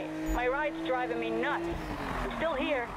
My, my ride's driving me nuts. I'm still here.